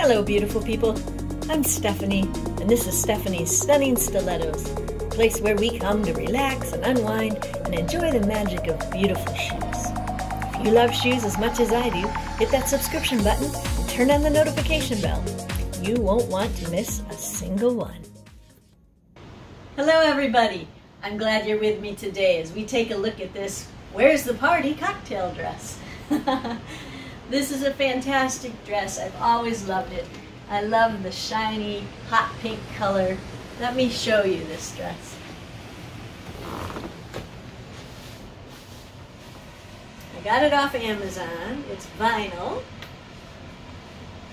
Hello, beautiful people. I'm Stephanie, and this is Stephanie's Stunning Stilettos, a place where we come to relax and unwind and enjoy the magic of beautiful shoes. If you love shoes as much as I do, hit that subscription button and turn on the notification bell. You won't want to miss a single one. Hello, everybody. I'm glad you're with me today as we take a look at this Where's the Party cocktail dress. this is a fantastic dress. I've always loved it. I love the shiny hot pink color. Let me show you this dress. I got it off Amazon. It's vinyl.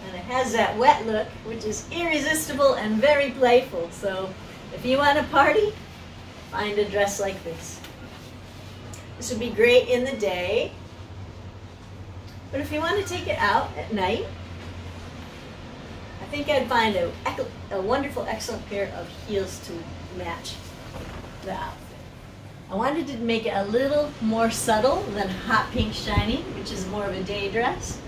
And it has that wet look, which is irresistible and very playful. So if you want a party, find a dress like this. This would be great in the day. But if you want to take it out at night, I think I'd find a, a wonderful, excellent pair of heels to match the outfit. I wanted to make it a little more subtle than hot pink shiny, which is more of a day dress.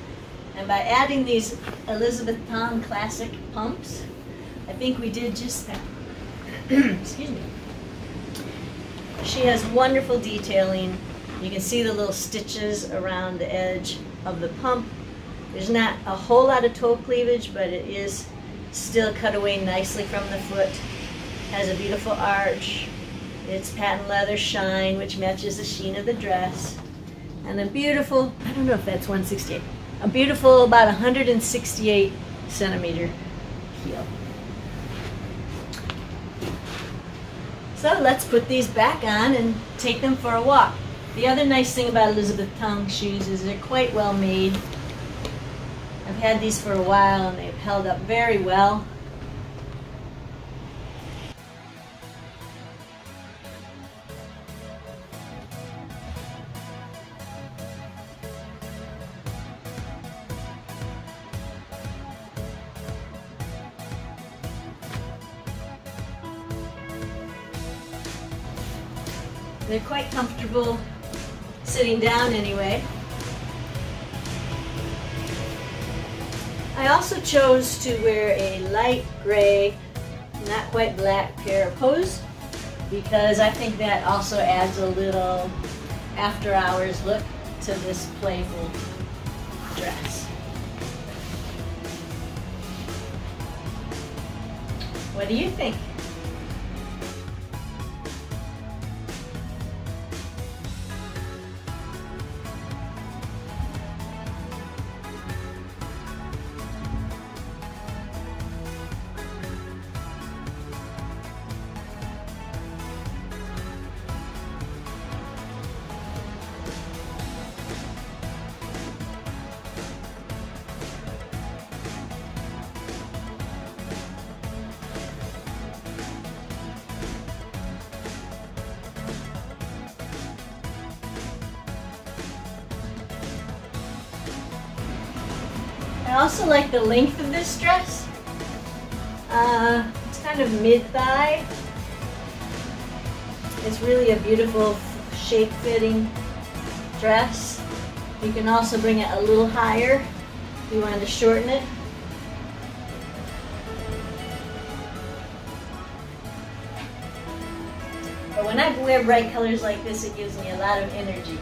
And by adding these Elisabet Tang classic pumps, I think we did just that. Excuse me. She has wonderful detailing. You can see the little stitches around the edge of the pump. There's not a whole lot of toe cleavage, but it is still cut away nicely from the foot. Has a beautiful arch. It's patent leather shine, which matches the sheen of the dress. And a beautiful, I don't know if that's 168, a beautiful about 168 centimeter heel. So let's put these back on and take them for a walk. The other nice thing about Elisabet Tang shoes is they're quite well made. I've had these for a while and they've held up very well. They're quite comfortable sitting down anyway. I also chose to wear a light gray, not quite black pair of hose because I think that also adds a little after hours look to this playful dress. What do you think? I also like the length of this dress. Uh, it's kind of mid-thigh. It's really a beautiful shape-fitting dress. You can also bring it a little higher if you want to shorten it. But when I wear bright colors like this, it gives me a lot of energy.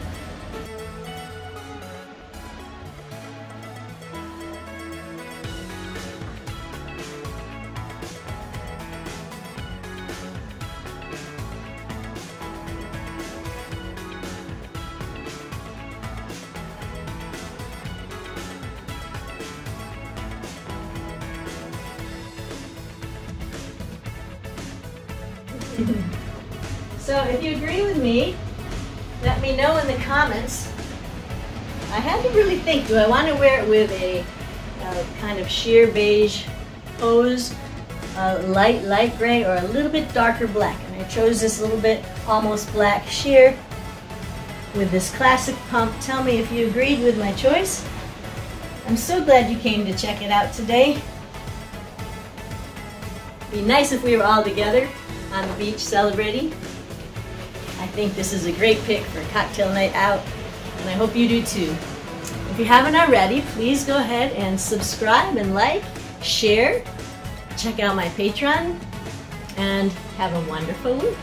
so if you agree with me, let me know in the comments. I had to really think, do I want to wear it with a, kind of sheer beige hose, a light, light gray, or a little bit darker black? And I chose this little bit almost black sheer with this classic pump. Tell me if you agreed with my choice. I'm so glad you came to check it out today. Be nice if we were all together on the beach celebrating. I think this is a great pick for cocktail night out, and I hope you do too. If you haven't already, please go ahead and subscribe and like share, check out my Patreon, and have a wonderful week.